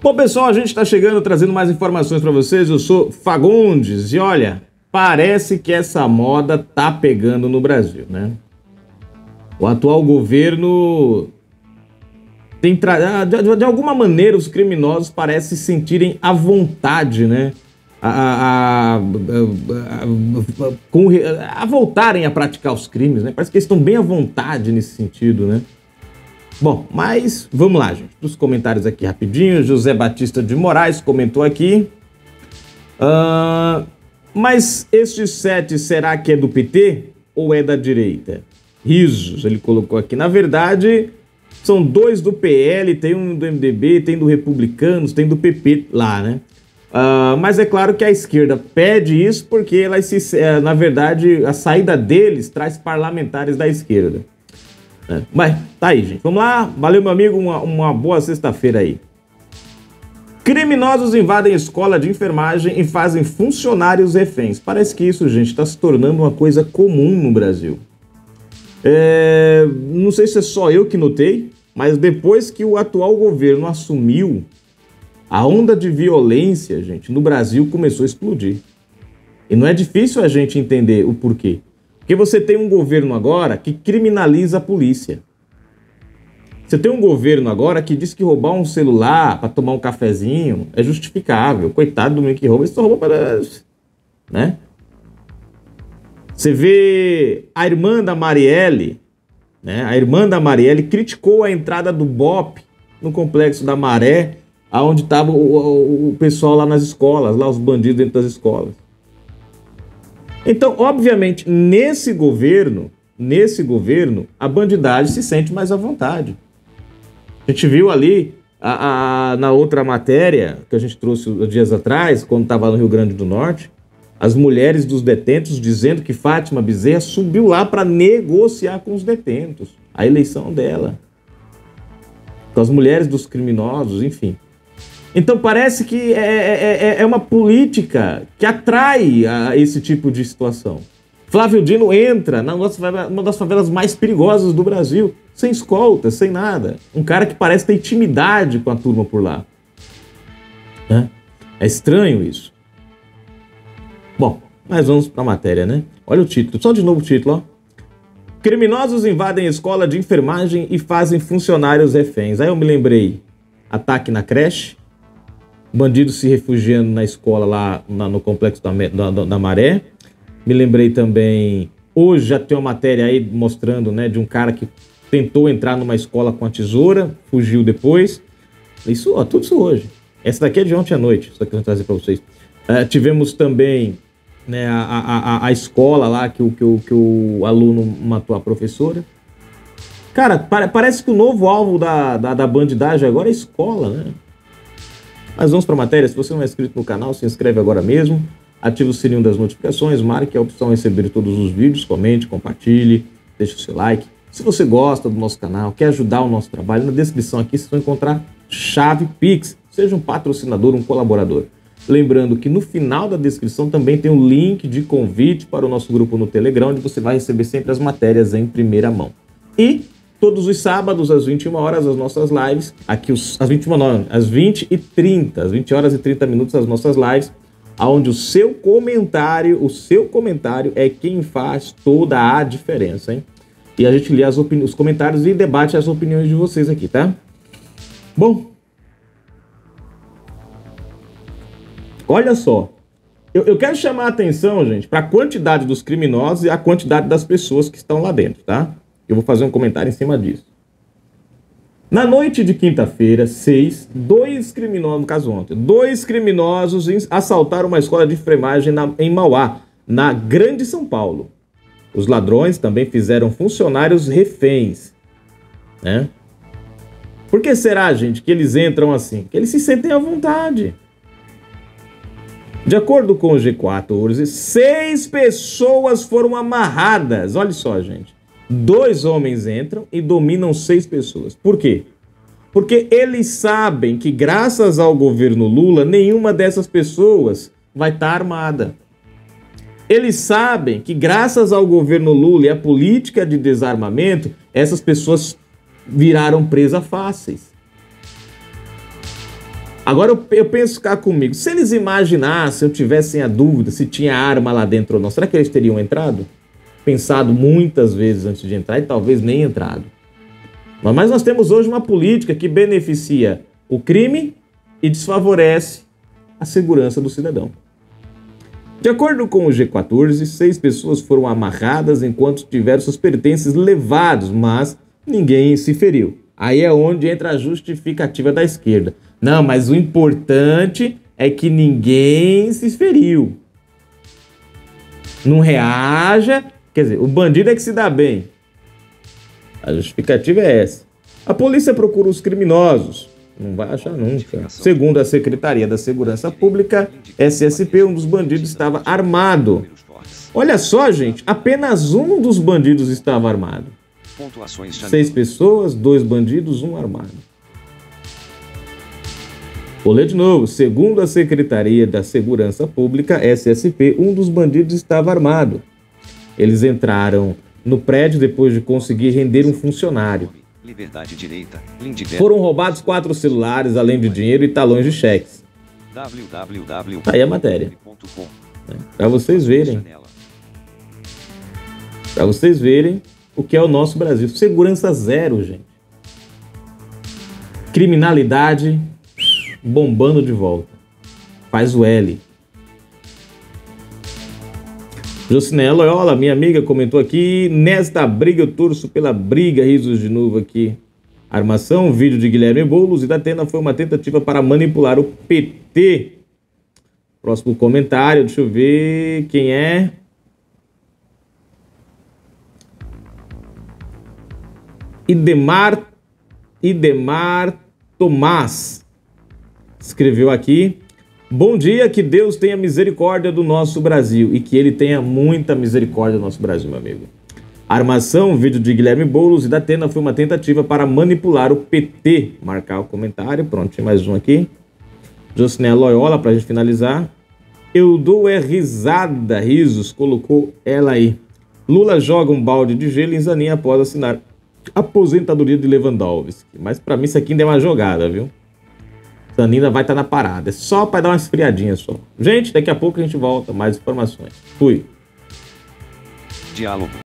Bom, pessoal, a gente está chegando trazendo mais informações para vocês. Eu sou Fagundes e olha, parece que essa moda tá pegando no Brasil, né? O atual governo tem tra... de, de, alguma maneira os criminosos parecem se sentirem à vontade, né? A, a, a, a, voltarem a praticar os crimes, né? Parece que eles estão bem à vontade nesse sentido, né? Bom, mas vamos lá, gente. Os comentários aqui rapidinho. José Batista de Moraes comentou aqui. Uh, mas este sete será que é do PT ou é da direita? Risos, ele colocou aqui. Na verdade, são dois do PL, tem um do MDB, tem do Republicanos, tem do PP lá, né? Uh, mas é claro que a esquerda pede isso porque ela se, eh, na verdade, a saída deles traz parlamentares da esquerda. É. Mas tá aí, gente. Vamos lá. Valeu, meu amigo. Uma, uma boa sexta-feira aí. Criminosos invadem escola de enfermagem e fazem funcionários reféns. Parece que isso, gente, está se tornando uma coisa comum no Brasil. É... Não sei se é só eu que notei, mas depois que o atual governo assumiu, a onda de violência, gente, no Brasil começou a explodir. E não é difícil a gente entender o porquê. Porque você tem um governo agora que criminaliza a polícia. Você tem um governo agora que diz que roubar um celular para tomar um cafezinho é justificável. Coitado do menino que rouba, ele só rouba para. Né? Você vê a irmã da Marielle, né? A irmã da Marielle criticou a entrada do BOP no complexo da Maré, aonde estava o, o, o pessoal lá nas escolas, lá os bandidos dentro das escolas. Então, obviamente, nesse governo, nesse governo, a bandidagem se sente mais à vontade. A gente viu ali a, a, na outra matéria que a gente trouxe dias atrás, quando estava no Rio Grande do Norte, as mulheres dos detentos dizendo que Fátima Bezerra subiu lá para negociar com os detentos a eleição dela. Com as mulheres dos criminosos, enfim. Então parece que é, é, é, é uma política que atrai a esse tipo de situação. Flávio Dino entra na uma das favelas mais perigosas do Brasil, sem escolta, sem nada. Um cara que parece ter intimidade com a turma por lá. É estranho isso. Bom, mas vamos para a matéria, né? Olha o título, só de novo o título, ó. Criminosos invadem escola de enfermagem e fazem funcionários reféns. Aí eu me lembrei, ataque na creche, bandidos se refugiando na escola lá na, no complexo da, da, da, Maré. Me lembrei também, hoje já tem uma matéria aí mostrando, né, de um cara que tentou entrar numa escola com a tesoura, fugiu depois. Isso, ó, tudo isso hoje. Essa daqui é de ontem à noite, só que eu vou trazer para vocês. Uh, tivemos também né, a, a, a, escola lá que o, que, o, que o aluno matou a professora. Cara, parece que o novo alvo da, da, da bandidagem agora é a escola, né? Mas vamos para a matéria. Se você não é inscrito no canal, se inscreve agora mesmo. Ative o sininho das notificações, marque a opção receber todos os vídeos, comente, compartilhe, deixe o seu like. Se você gosta do nosso canal, quer ajudar o nosso trabalho, na descrição aqui vocês vão encontrar chave Pix. Seja um patrocinador, um colaborador. Lembrando que no final da descrição também tem um link de convite para o nosso grupo no Telegram, onde você vai receber sempre as matérias em primeira mão. E Todos os sábados, às 21 horas, as nossas lives. Aqui, os, às 21 não, às 20 e 30, às 20 horas e 30 minutos, as nossas lives. Onde o seu comentário, o seu comentário é quem faz toda a diferença, hein? E a gente lê as os comentários e debate as opiniões de vocês aqui, tá? Bom. Olha só. Eu, eu quero chamar a atenção, gente, para a quantidade dos criminosos e a quantidade das pessoas que estão lá dentro, tá? Eu vou fazer um comentário em cima disso. Na noite de quinta-feira, seis, dois criminosos, no caso ontem, dois criminosos assaltaram uma escola de enfermagem na, em Mauá, na Grande São Paulo. Os ladrões também fizeram funcionários reféns. Né? Por que será, gente, que eles entram assim? Que eles se sentem à vontade. De acordo com o G14, seis pessoas foram amarradas. Olha só, gente dois homens entram e dominam seis pessoas. Por quê? Porque eles sabem que, graças ao governo Lula, nenhuma dessas pessoas vai estar tá armada. Eles sabem que, graças ao governo Lula e à política de desarmamento, essas pessoas viraram presa fáceis. Agora eu, eu penso cá comigo, se eles imaginassem, eu tivessem a dúvida se tinha arma lá dentro ou não, será que eles teriam entrado? Pensado muitas vezes antes de entrar e talvez nem entrado. Mas nós temos hoje uma política que beneficia o crime e desfavorece a segurança do cidadão. De acordo com o G14, seis pessoas foram amarradas enquanto tiveram seus pertences levados, mas ninguém se feriu. Aí é onde entra a justificativa da esquerda. Não, mas o importante é que ninguém se feriu. Não reaja. Quer dizer, o bandido é que se dá bem. A justificativa é essa. A polícia procura os criminosos. Não vai achar nunca. Segundo a Secretaria da Segurança Pública, SSP, um dos bandidos estava armado. Olha só, gente, apenas um dos bandidos estava armado. Seis pessoas, dois bandidos, um armado. Vou ler de novo. Segundo a Secretaria da Segurança Pública, SSP, um dos bandidos estava armado. Eles entraram no prédio depois de conseguir render um funcionário. Direita, Foram roubados quatro celulares, além de dinheiro e talões de cheques. www. Aí a matéria. É, Para vocês verem. Para vocês verem o que é o nosso Brasil. Segurança zero, gente. Criminalidade bombando de volta. Faz o L. Jocinela Loyola, minha amiga, comentou aqui. Nesta briga, eu torço pela briga. Risos de novo aqui. Armação, vídeo de Guilherme Boulos e da Atena foi uma tentativa para manipular o PT. Próximo comentário, deixa eu ver quem é. Idemar, Idemar Tomás escreveu aqui. Bom dia, que Deus tenha misericórdia do nosso Brasil e que ele tenha muita misericórdia do nosso Brasil, meu amigo. Armação, vídeo de Guilherme Boulos e da Atena foi uma tentativa para manipular o PT. Marcar o comentário, pronto, tinha mais um aqui. Jociné Loyola, para a gente finalizar. Eu dou é risada, risos, colocou ela aí. Lula joga um balde de gelo em Zanin após assinar aposentadoria de Lewandowski. Mas para mim isso aqui ainda é uma jogada, viu? Tanina vai estar tá na parada. É só para dar uma esfriadinha só. Gente, daqui a pouco a gente volta. Mais informações. Fui. Diálogo.